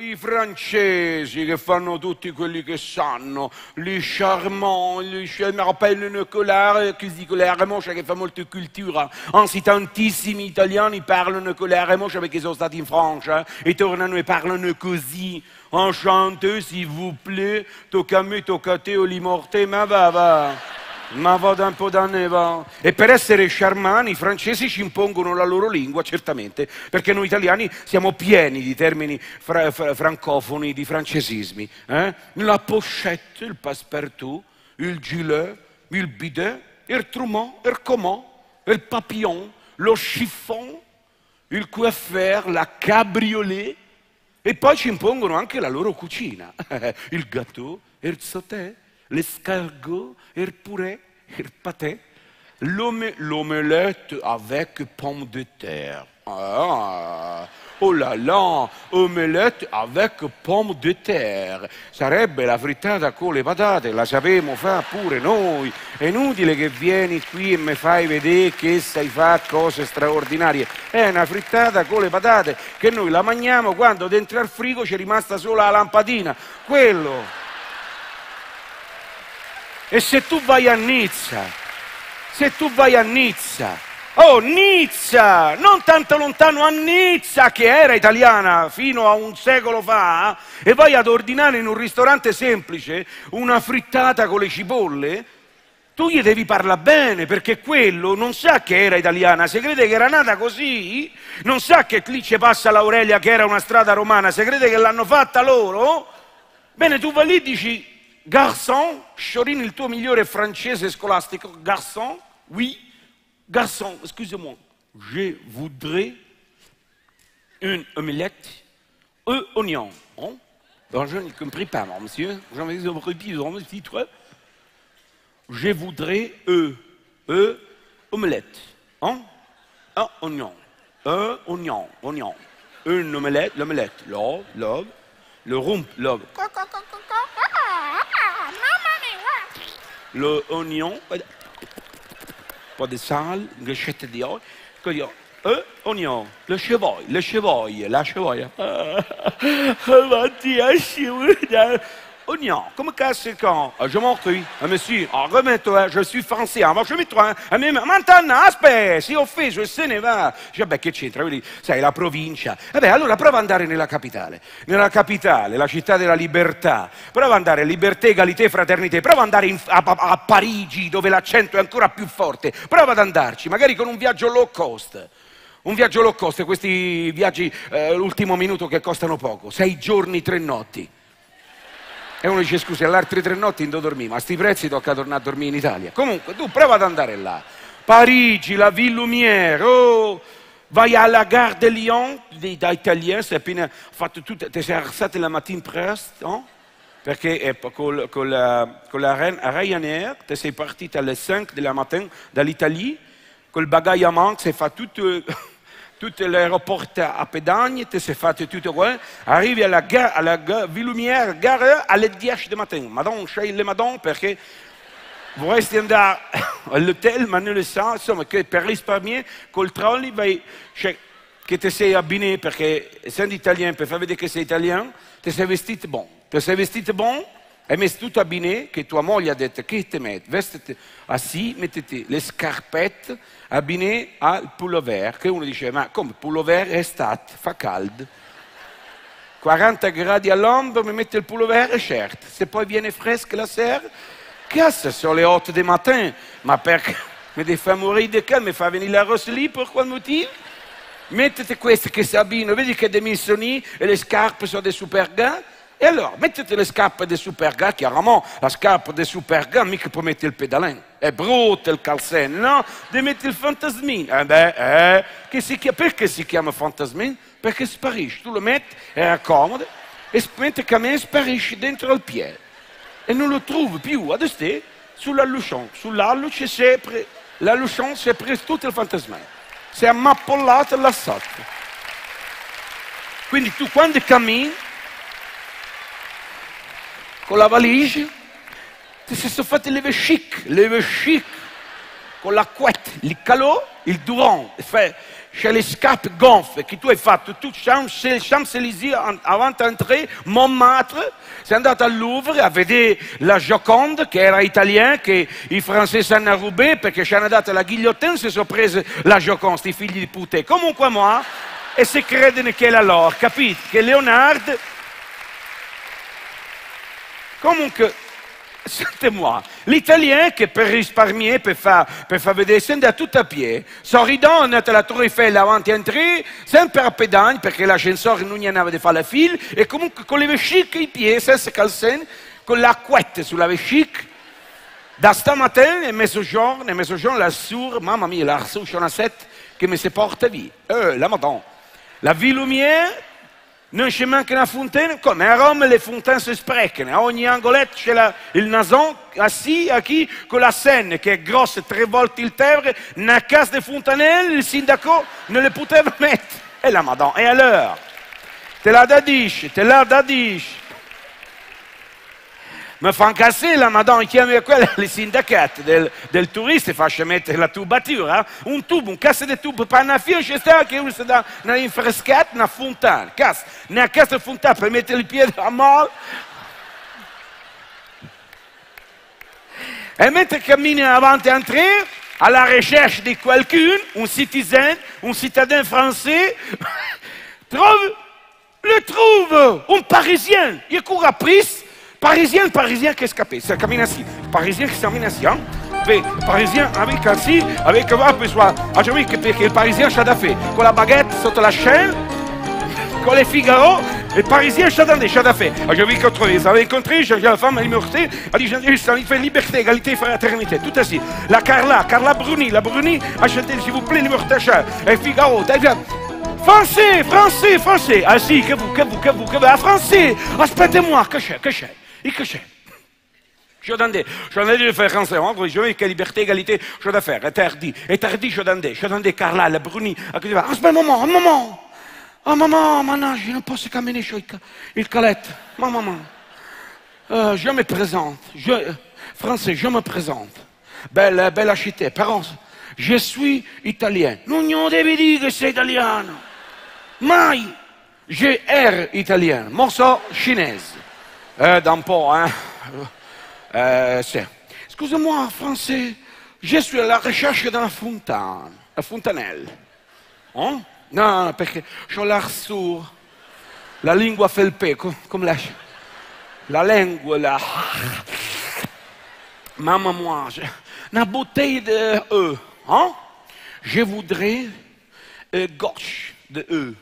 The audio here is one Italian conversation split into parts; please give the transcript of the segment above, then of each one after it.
i francesi che fanno tutti quelli che sanno, li charmants, li je me rappelle Nicolas, così con l'Armoscia che fa molta cultura, anzi tantissimi italiani parlano con l'Armoscia perché sono stati in Francia e tornano e parlano così, enchanté s'il vous plaît, tocca a me, tocca ma va va. Ma vado un po' da neva. E per essere sciarmani i francesi ci impongono la loro lingua, certamente, perché noi italiani siamo pieni di termini fra- fra- francofoni, di francesismi. Eh? La pochette, il passepartout, il gilet, il bidet, il trumeau, il comment, il papillon, lo chiffon, il coiffeur, la cabriolet. E poi ci impongono anche la loro cucina. il gâteau, il sauté, l'escargot, il purée, il pâté, l'ome- l'omelette avec pomme de terre. Ah, oh là là, omelette avec pomme de terre. Sarebbe la frittata con le patate, la sapemo fare pure noi. È inutile che vieni qui e mi fai vedere che sai fare cose straordinarie. È una frittata con le patate che noi la mangiamo quando dentro al frigo c'è rimasta solo la lampadina. Quello. E se tu vai a Nizza, se tu vai a Nizza, oh Nizza, non tanto lontano a Nizza che era italiana fino a un secolo fa, e vai ad ordinare in un ristorante semplice una frittata con le cipolle, tu gli devi parlare bene perché quello non sa che era italiana, se crede che era nata così, non sa che lì ci passa l'Aurelia che era una strada romana, se crede che l'hanno fatta loro, bene tu vai lì e dici garçon, Sciorini il tuo migliore francese scolastico, garçon, oui, garçon, excusez-moi, je voudrais une omelette, un oignon. Hein? Alors, je n'ai compris pas, monsieur. J'en dans le titre. Je voudrais eux, eux, omelette. Hein? Un oignon. Un oignon, oignon. Une omelette, l'omelette. Love, love. Le rump, love. Le oignon, pas de une gâchette d'or. Un oignon, le cheval, le cheval, la cheval. Oignon, comment casse quand Je m'en prie. Ah, monsieur, ah, remets-toi, je suis français. Ah, ma je toi. Ah, mais maintenant, aspetta, si offeso e se ne va. Dice, beh, che c'entra? Vedi, sai, la provincia. Vabbè, allora prova ad andare nella capitale. Nella capitale, la città della libertà. Prova ad andare, libertà, egalité, fraternité. Prova ad andare in- a, a- a Parigi, dove l'accento è ancora più forte. Prova ad andarci, magari con un viaggio low cost. Un viaggio low cost, questi viaggi eh, l'ultimo minuto che costano poco. Sei giorni, tre notti. E uno dice, scusi, all'altre tre notti non dormì, ma a sti prezzi tocca tornare a dormire in Italia. Comunque, tu prova ad andare là. Parigi, la Ville Lumière, oh, vai alla Gare de Lyon, da italien, sei appena fatto tutto, ti sei alzato la mattina presto, no? perché eh, col, col, la- con la Ryanair, ti sei partita alle 5 della mattina dall'Italia, col bagaglio a mano, sei fatto tutto... tutto l'aeroporto a Pedagne, ti sei fatto tutto quello, arrivi alla, gare, alla gare, Villumière, gare alle 10 del mattino. Madonna, scegli le madonna perché vorresti andare all'hotel, ma non lo sa, insomma, che per risparmiare col trolley vai, cioè, che ti sei abbinato perché essendo italien, per far vedere che sei italiano, ti sei vestito bon. Ti sei vestito bon, hai messo tutto abbinato, che tua moglie ha detto, che ti metti? Vestiti assi, mettiti le scarpette abbinato al pullover, che uno dice, ma come pullover è estate, fa caldo. 40 gradi all'ombra, mi mette il pullover e certo, se poi viene fresca la sera, cazzo, sono le 8 del mattino, ma perché mi devi far morire di caldo, mi fa venire la rossa lì per qual motivo? Mettete queste che si abbinano, vedi che dei missoni e le scarpe sono dei super gars? E allora, mettete le scarpe dei super gars, chiaramente la scarpa dei super gars mica può mettere il pedalin, è brutto il calzone, no? Devi mettere il fantasmino. Eh beh, eh, che si chiama, perché si chiama fantasmino? Perché sparisce, tu lo metti, è comodo, e mentre cammini sparisce dentro al piede. E non lo trovi più, adesso te, sull'allucion, sull'alluce sempre, l'allucion si è preso tutto il fantasmino si è ammappollato là sotto. Quindi tu quando cammini con la valigia ti sei fatto le chic, le chic, con la couette, il calò, il durant, c'è le scarpe gonfie che tu hai fatto tu Champs-Élysées avanti d'entrare, Montmartre, sei andato al Louvre a vedere la Joconde che era italiana, che i francesi hanno rubato perché ci hanno dato la guillotine, si sono presi la Joconde, sti figli di puttane. Comunque moi, e si credono che è la loro, capite? Che Leonardo... Comunque, Sentez-moi, l'italien che per risparmiare, per far, per far vedere, tutto a piedi, sorridendo alla Torre Eiffel avanti a entrare, sempre a pedagni, perché l'ascensore non gli andava di fare la fila, e comunque con le vesciche ai piedi, senza calzini, con l'acquetta sulla vescica. Da stamattina, e mezzogiorno, e mezzogiorno, la sour, mamma mia, la sour, c'è una sette che mi si porta via. Eh, la madonna. La vie lumière, non c'è manca una fontaine, come a Roma le fontaine si sprecano, a ogni angoletto c'è la, il nason assis a chi con la Seine che è grossa tre volte il Tevere, una casa di fontanelle, il sindaco non le poteva mettere. E la madonna, e allora? Te la dadisci, te la dadisci. Mi fa incassare la madonna, chiami quella, le sindacati del, del turista, faccia mettere la tubatura, un tubo, un cassa di tubo per una fila, c'è sta che uno si dà una infrescata, una fontana, cassa, una cassa fontana per mettere il piede a mano. E mentre cammini avanti a entrare, à la recherche di qualcuno, un citoyen, un cittadin français, trouve, le trouve, un parisien, il court à prise, Parisien, parisien qu'est-ce qu'il Ça cammine ainsi. Parisien qui cammine ainsi, hein parisien avec ainsi, avec un peu soit. Ah, je que perché il parisien c'ha da fare. Con la baguette sotto l'ascelle, con les Figaro, il parisien c'ha da, c'ha da fare. Ah, je vu incontré, vous avez rencontré, j'ai la femme, m'a heurté, elle dit, il fait liberté, égalité, fraternité, tout ainsi. La Carla, Carla Bruni, la Bruni, achetez, s'il vous plaît, d'achat. Et Figaro, t'as Français, français, français. Ah si, que vous, que vous, que vous, que vous. Ah, français. Aspetta-moi, que j'ai, que j'ai. Et que j'ai Je demandais, je demandais de faire français, entre les que liberté, égalité, je dois faire, interdit, interdit, je demandais, je demandais Carla, la Bruni, à qui va, aspetta un moment, oh maman, ne peux pas caminer sur il calette, ma maman, euh, je me présente, je, français, je me présente, belle, belle achetée, parents, je suis italien, non, non, devi dire que c'est italien, mai, je ero italien, morceau chinoise. Euh, d'un po', hein. Euh, Excusez-moi, français, je suis à la recherche d'une fontaine, la fontanelle. Hein? Non, perché ho sourd. La lingua fait le pe, comme la, la lingua, la... Maman, moi, une bouteille de E. Hein? Je voudrais euh, gauche de E.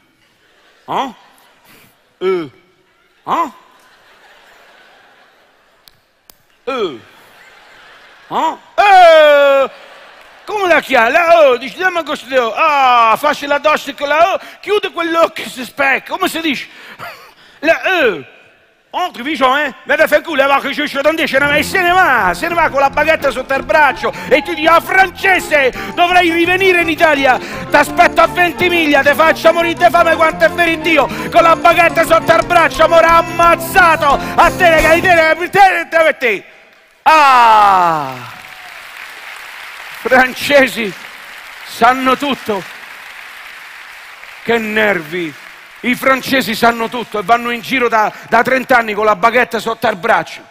Hein? E. Hein? E. Ah? E. Come la chiama? La O, dice dammi questo O. Ah, faccia la doccia con la O, chiude quell'occhio che si specca. Come si dice? La E. Entri vicino, eh? Vede a fare culo, va che ci non dice, e se ne va, se ne va con la baguette sotto il braccio e tu dici, ah francese, dovrei rivenire in Italia, ti aspetto a 20 miglia, ti faccio morire di fame quanto è vero Dio, con la baguette sotto il braccio, amore ammazzato, a te le calitene, a te, te, te. Ah! Francesi sanno tutto. Che nervi! I francesi sanno tutto e vanno in giro da, da 30 anni con la baguette sotto al braccio,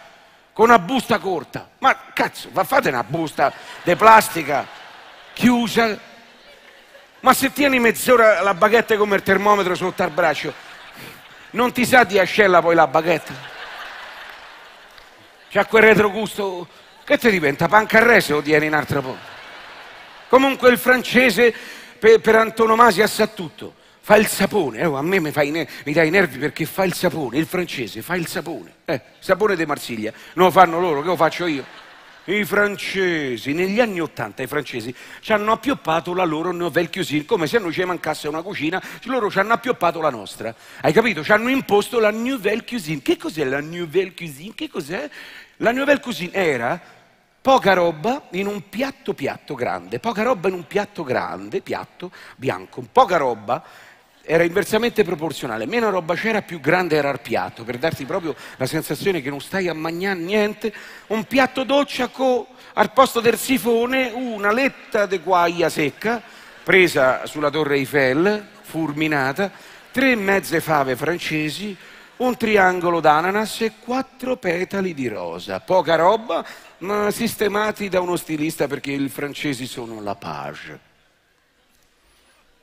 con una busta corta. Ma cazzo, fate una busta di plastica chiusa. Ma se tieni mezz'ora la baguette come il termometro sotto al braccio, non ti sa di ascella poi la baguette? C'ha quel retrogusto che ti diventa pancarrese o tieni in altro po'. Comunque il francese per, per antonomasia sa tutto. Fa il sapone, eh, a me mi, fai, mi dai i nervi perché fa il sapone, il francese fa il sapone. Eh, sapone di Marsiglia, non lo fanno loro, che lo faccio io? I francesi, negli anni Ottanta i francesi ci hanno appioppato la loro nouvelle cuisine, come se a noi ci mancasse una cucina, loro ci hanno appioppato la nostra. Hai capito? Ci hanno imposto la nouvelle cuisine. Che cos'è la nouvelle cuisine? Che cos'è? La nouvelle cuisine era poca roba in un piatto piatto grande, poca roba in un piatto grande, piatto bianco, poca roba era inversamente proporzionale, meno roba c'era, più grande era il piatto, per darti proprio la sensazione che non stai a mangiare niente, un piatto doccia con al posto del sifone una letta di guaia secca, presa sulla Torre Eiffel, fulminata, tre mezze fave francesi, un triangolo d'ananas e quattro petali di rosa. Poca roba, ma sistemati da uno stilista perché i francesi sono la page.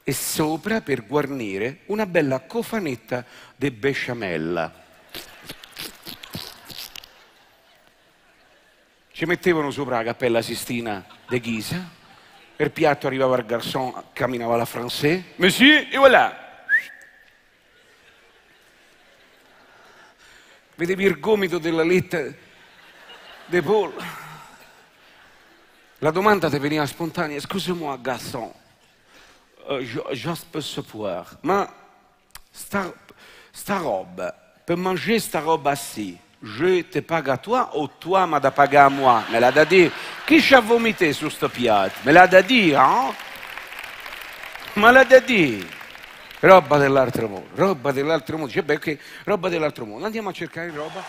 E sopra, per guarnire, una bella cofanetta de besciamella. Ci mettevano sopra la cappella Sistina de Ghisa, per piatto arrivava il garçon, camminava la français, monsieur, e voilà, vedevi il gomito della letta de Paul. La domanda ti veniva spontanea, scusa-moi garçon, uh, just per savoir, ma sta, sta roba, per mangiare sta roba sì, je te paga a toi o toi ma da pagare a moi? Me l'ha da dire. Chi ci ha vomité su sto piatto? Me l'ha da dire, eh? Me l'ha da dire. Roba dell'altro mondo, roba dell'altro mondo. Dice, beh, ok, roba dell'altro mondo. Andiamo a cercare roba